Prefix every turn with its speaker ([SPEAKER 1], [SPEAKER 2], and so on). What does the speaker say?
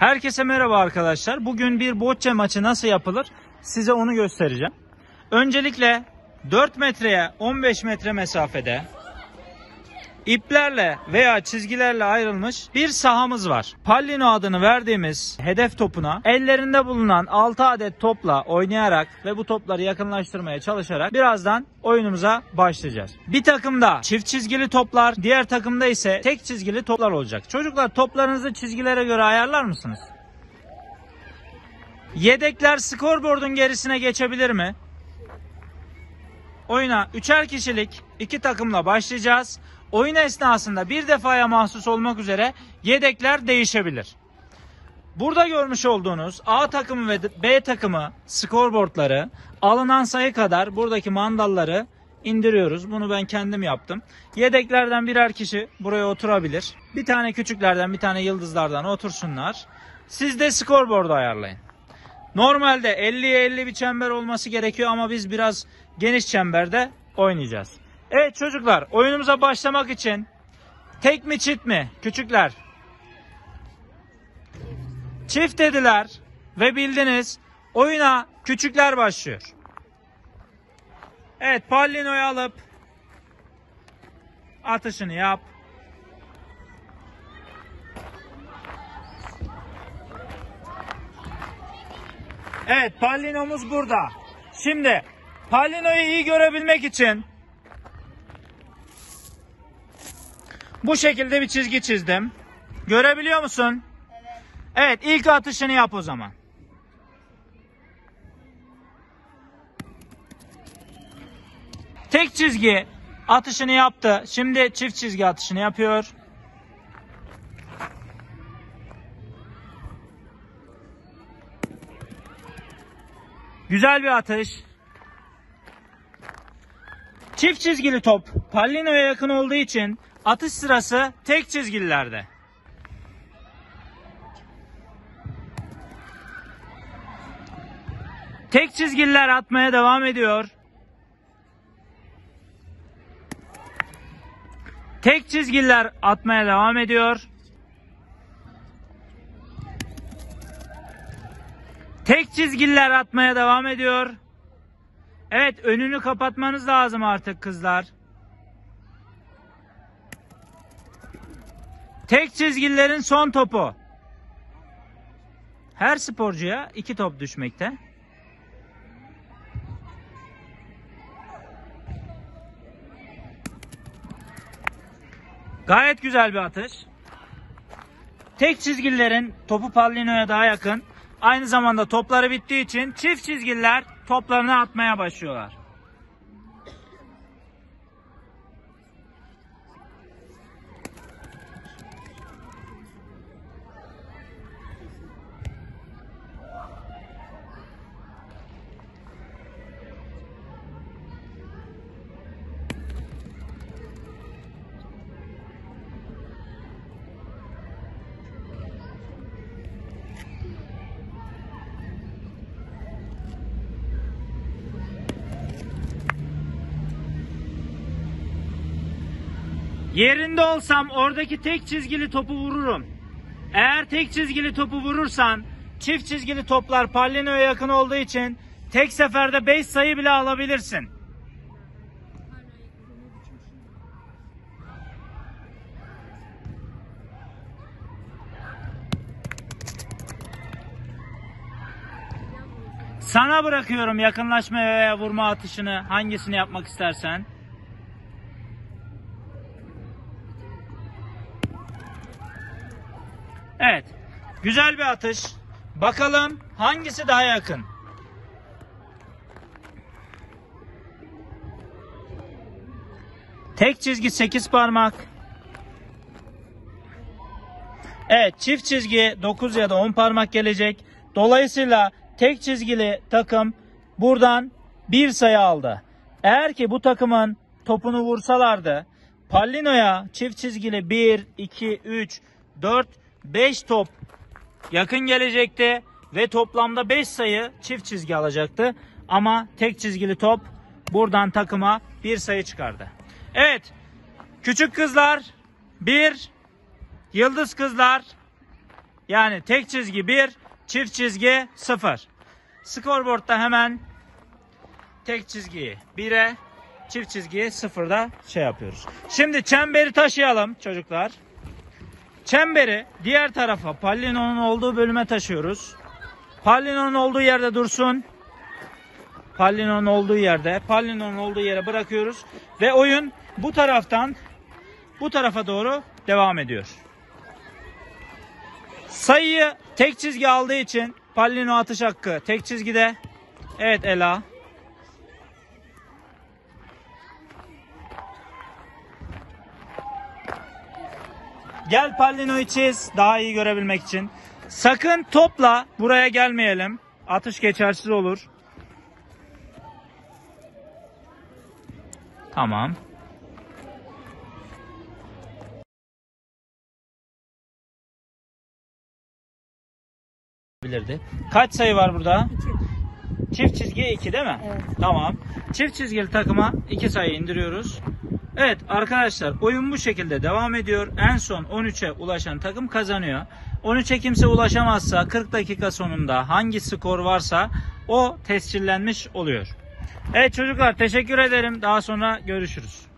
[SPEAKER 1] Herkese merhaba arkadaşlar. Bugün bir bocce maçı nasıl yapılır size onu göstereceğim. Öncelikle 4 metreye 15 metre mesafede iplerle veya çizgilerle ayrılmış bir sahamız var. Pallino adını verdiğimiz hedef topuna ellerinde bulunan 6 adet topla oynayarak ve bu topları yakınlaştırmaya çalışarak birazdan oyunumuza başlayacağız. Bir takımda çift çizgili toplar, diğer takımda ise tek çizgili toplar olacak. Çocuklar toplarınızı çizgilere göre ayarlar mısınız? Yedekler skorboardun gerisine geçebilir mi? Oyuna üçer kişilik iki takımla başlayacağız. Oyun esnasında bir defaya mahsus olmak üzere yedekler değişebilir. Burada görmüş olduğunuz A takımı ve B takımı skorboardları alınan sayı kadar buradaki mandalları indiriyoruz. Bunu ben kendim yaptım. Yedeklerden birer kişi buraya oturabilir. Bir tane küçüklerden bir tane yıldızlardan otursunlar. Siz de skorboardu ayarlayın. Normalde 50'ye 50 bir çember olması gerekiyor ama biz biraz geniş çemberde oynayacağız. Evet çocuklar oyunumuza başlamak için tek mi çift mi küçükler? Çift dediler ve bildiniz oyuna küçükler başlıyor. Evet Pallino'yu alıp atışını yap. Evet Pallino'muz burada. Şimdi Pallino'yu iyi görebilmek için bu şekilde bir çizgi çizdim. Görebiliyor musun? Evet. Evet ilk atışını yap o zaman. Tek çizgi atışını yaptı. Şimdi çift çizgi atışını yapıyor. Güzel bir atış. Çift çizgili top Pallino'ya yakın olduğu için atış sırası tek çizgililerde. Tek çizgililer atmaya devam ediyor. Tek çizgililer atmaya devam ediyor. Tek çizgiler atmaya devam ediyor. Evet önünü kapatmanız lazım artık kızlar. Tek çizgilerin son topu. Her sporcuya iki top düşmekte. Gayet güzel bir atış. Tek çizgilerin topu Pallino'ya daha yakın. Aynı zamanda topları bittiği için çift çizgiler toplarını atmaya başlıyorlar. Yerinde olsam oradaki tek çizgili topu vururum. Eğer tek çizgili topu vurursan çift çizgili toplar Pallino'ya yakın olduğu için tek seferde 5 sayı bile alabilirsin. Sana bırakıyorum yakınlaşma veya vurma atışını hangisini yapmak istersen. Evet. Güzel bir atış. Bakalım hangisi daha yakın? Tek çizgi 8 parmak. Evet çift çizgi 9 ya da 10 parmak gelecek. Dolayısıyla tek çizgili takım buradan bir sayı aldı. Eğer ki bu takımın topunu vursalardı Pallino'ya çift çizgili 1, 2, 3, 4 5 top yakın gelecekti ve toplamda 5 sayı çift çizgi alacaktı. Ama tek çizgili top buradan takıma bir sayı çıkardı. Evet. Küçük kızlar 1, yıldız kızlar Yani tek çizgi 1, çift çizgi 0. Scoreboard'da hemen tek çizgiyi 1'e, çift çizgiyi 0'da şey yapıyoruz. Şimdi çemberi taşıyalım çocuklar. Çemberi diğer tarafa Pallino'nun olduğu bölüme taşıyoruz. Pallino'nun olduğu yerde dursun. Pallino'nun olduğu yerde, Pallino'nun olduğu yere bırakıyoruz ve oyun bu taraftan bu tarafa doğru devam ediyor. Sayıyı tek çizgi aldığı için Pallino atış hakkı tek çizgide. Evet Ela. Gel Pallino'yu çiz daha iyi görebilmek için. Sakın topla buraya gelmeyelim. Atış geçersiz olur. Tamam. Bilirdi. Kaç sayı var burada? Çift çizgi 2 değil mi?
[SPEAKER 2] Evet.
[SPEAKER 1] Tamam. Çift çizgili takıma 2 sayı indiriyoruz. Evet arkadaşlar oyun bu şekilde devam ediyor. En son 13'e ulaşan takım kazanıyor. 13'e kimse ulaşamazsa 40 dakika sonunda hangi skor varsa o tescillenmiş oluyor. Evet çocuklar teşekkür ederim. Daha sonra görüşürüz.